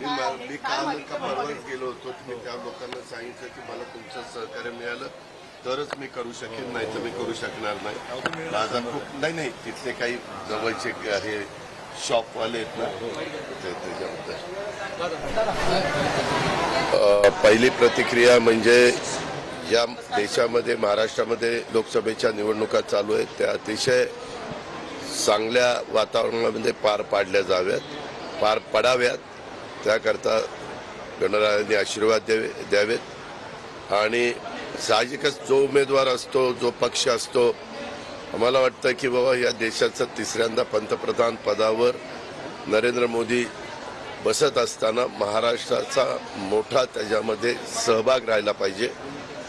मी मी काल का परवाच गेलो होतो मी त्या लोकांना सांगितलं की मला तुमचं सहकार्य मिळालं. तरच मी करू शकेन नाही तर मी करू शकणार नाही. माझा खूप नाही नाही तिथले काही जवळचे हे शॉपवाले आहेत ना ते- त्याच्याबद्दल. पहिली प्रतिक्रिया म्हणजे या देशामध्ये महाराष्ट्रामध्ये लोकसभेच्या निवडणुका चालू आहेत. त्या अतिशय चांगल्या वातावरणामध्ये पार पाडल्या जाव्यात पार पडाव्यात. त्याकरता गणरायांनी आशीर्वाद द्यावे द्यावेत. आणि साहजिकच जो उमेदवार असतो जो पक्ष असतो आम्हाला वाटतं की बाबा या देशाचं तिसऱ्यांदा पंतप्रधान पदावर नरेंद्र मोदी बसत असताना महाराष्ट्राचा मोठा त्याच्यामध्ये सहभाग राहिला पाहिजे.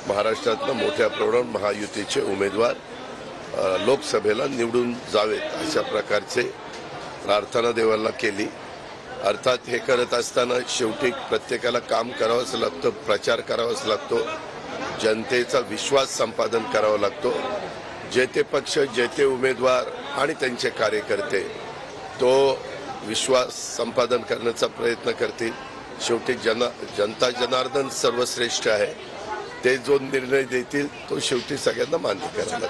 महाराष्ट्रातनं मोठ्या प्रमाणात महायुतीचे उमेदवार लोकसभेला निवडून जावेत अशा प्रकारचे प्रार्थना देवाला केली. अर्थात हे करत असताना शेवटी प्रत्येकाला काम करावंच लागतं प्रचार करावाच लागतो जनतेचा विश्वास संपादन करावा लागतो. जे ते पक्ष जे ते उमेदवार आणि त्यांचे कार्यकर्ते तो विश्वास संपादन करण्याचा प्रयत्न करतील. शेवटी जन जनता जनार्दन सर्वश्रेष्ठ आहे. ते जो निर्णय देतील तो शेवटी सगळ्यांना मान्य करायला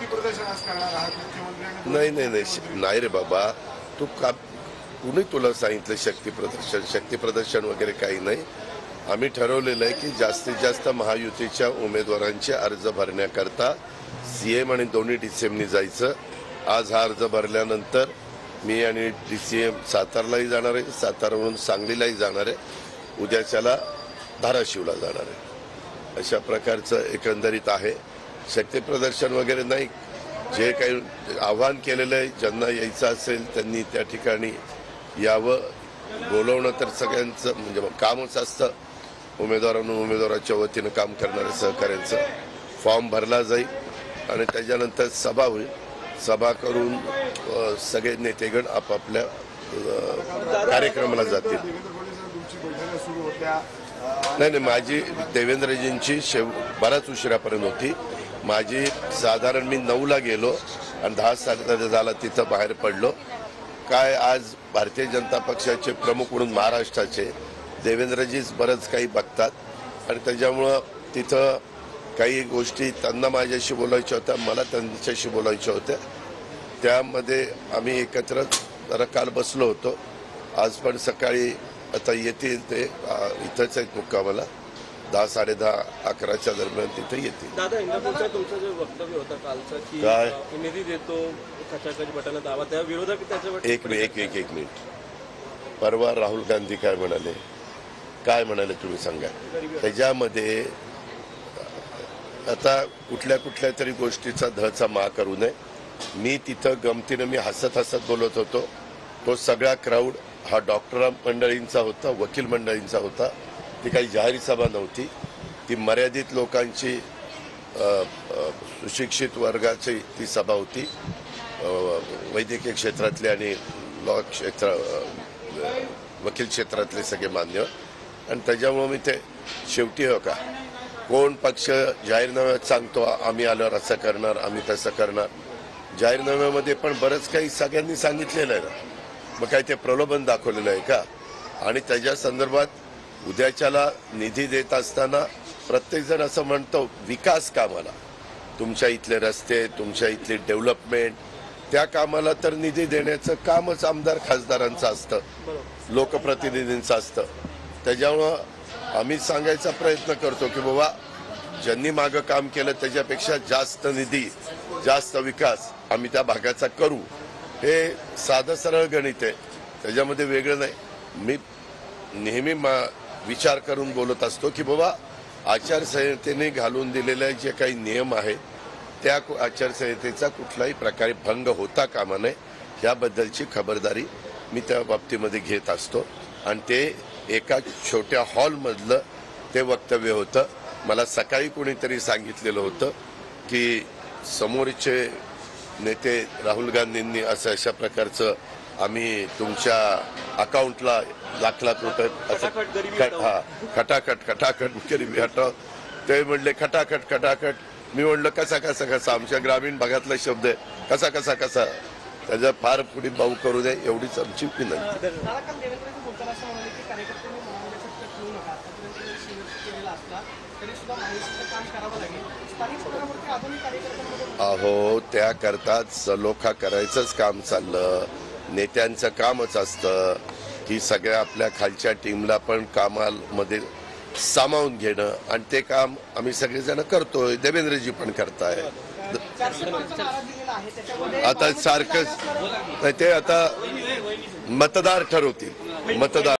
नाही नाही नाही. रे बाबा. तू का कुणी तुला सांगितलं शक्ती प्रदर्शन? शक्ती प्रदर्शन वगैरे काही नाही. आम्ही ठरवलेलं आहे की जास्तीत जास्त महायुतीच्या उमेदवारांचे अर्ज भरण्याकरता सीएम आणि दोन्ही डीसीएमनी जायचं. आज हा अर्ज भरल्यानंतर मी आणि डीसीएम सातारलाही जाणार आहे. सातारावरून सांगलीलाही जाणार आहे. उद्याच्याला धाराशिवला जाणार आहे. अशा प्रकारचं एकंदरीत आहे. शक्ती प्रदर्शन वगैरे नाही. जे काही आव्हान केलेलं आहे ज्यांना यायचं असेल त्यांनी त्या ठिकाणी यावं. बोलवणं तर सगळ्यांचं म्हणजे कामच असतं. उमेदवारांना उमेदवाराच्या वतीनं काम करणाऱ्या सहकाऱ्यांचं फॉर्म भरला जाईल आणि त्याच्यानंतर सभा होईल. सभा करून सगळे नेतेगण आपापल्या कार्यक्रमाला जातील. नाही नाही माझी देवेंद्रजींची शेव बराच उशिरापर्यंत होती. माझी साधारण मी नऊला गेलो आणि दहा साडे झाला तिथं बाहेर पडलो. काय आज भारतीय जनता पक्षाचे प्रमुख म्हणून महाराष्ट्राचे देवेंद्रजीच बरंच काही बघतात. आणि त्याच्यामुळं तिथं काही गोष्टी त्यांना माझ्याशी बोलायच्या होत्या मला त्यांच्याशी बोलायच्या होत्या. त्यामध्ये आम्ही एकत्र जरा काल बसलो होतो. आज पण सकाळी आता येतील ते इथंच आहेत मुक्कामाला. दहा साडेदहा अकराच्या दरम्यान तिथे येतील. दादा इंदापूरचं तुमचं जे वक्तव्य होतं कालचं की काय? खचाखच बटन दावा त्या विरोधक त्याच्यावर एक मिनिट एक एक एक मिनिट. परवा राहुल गांधी काय म्हणाले? काय म्हणाले तुम्ही सांगा. त्याच्यामध्ये आता कुठल्या कुठल्या तरी गोष्टीचा धचा मा करू नये. मी तिथं गमतीनं मी हसत हसत बोलत होतो. तो सगळा क्राऊड हा डॉक्टर मंडळींचा होता वकील मंडळींचा होता. ती काही जाहीर सभा नव्हती. ती मर्यादित लोकांची सुशिक्षित वर्गाची ती सभा होती. वैद्यकीय क्षेत्रातले आणि लॉ क्षेत्र वकील क्षेत्रातले सगळे मान्य. आणि त्याच्यामुळे मी ते शेवटी हो का कोण पक्ष जाहीरनाम्यात सांगतो आम्ही आल्यावर असं करणार आम्ही तसं करणार. जाहीरनाम्यामध्ये पण बरंच काही सगळ्यांनी सांगितलेलं आहे ना. मग काय ते प्रलोभन दाखवलेलं आहे का? आणि त्याच्या संदर्भात उद्याच्याला निधी देत असताना प्रत्येकजण असं म्हणतो विकास कामाला. तुमच्या इथले रस्ते तुमच्या इथली डेव्हलपमेंट त्या कामाला तर निधी देण्याचं कामच आमदार खासदारांचं असतं. लोकप्रतिनिधींचं असतं. त्याच्यामुळं आम्ही सांगायचा प्रयत्न करतो की बाबा ज्यांनी मागं काम केलं त्याच्यापेक्षा जास्त निधी जास्त विकास आम्ही त्या भागाचा करू. हे साधं सरळ गणित आहे. त्याच्यामध्ये वेगळं नाही. मी नेहमी मा विचार करून बोलत असतो की बाबा आचारसंहितेने घालून दिलेले जे काही नियम आहेत त्या आचारसंहितेचा कुठलाही प्रकारे भंग होता कामा नये याबद्दलची खबरदारी मी त्या बाबतीमध्ये घेत असतो. आणि ते एका छोट्या हॉलमधलं ते वक्तव्य होतं. मला सकाळी कोणीतरी सांगितलेलं होतं की समोरचे नेते राहुल गांधींनी असं अशा प्रकारचं आम्ही तुमच्या अकाउंटला लाख लाख रुपये असं. हा खटाखट खटाखट गरिबी हटाव ते म्हणले खटाखट खटाखट. मी म्हणलं कसा कसा कसा? आमच्या ग्रामीण भागातला शब्द आहे. कसा कसा कसा? त्याचा फार पुढे भाऊ करू दे एवढीच आमची विनंती. अहो त्याकरताच सलोखा करायचंच काम चाललं. नेत्यांचं कामच असतं. की सगळ्या आपल्या खालच्या टीमला पण कामामध्ये सामावून घेणं आणि ते काम आम्ही सगळेजण करतोय. देवेंद्रजी पण करताय. आहे आता सारखंच ते आता मतदार ठरवतील. मतदार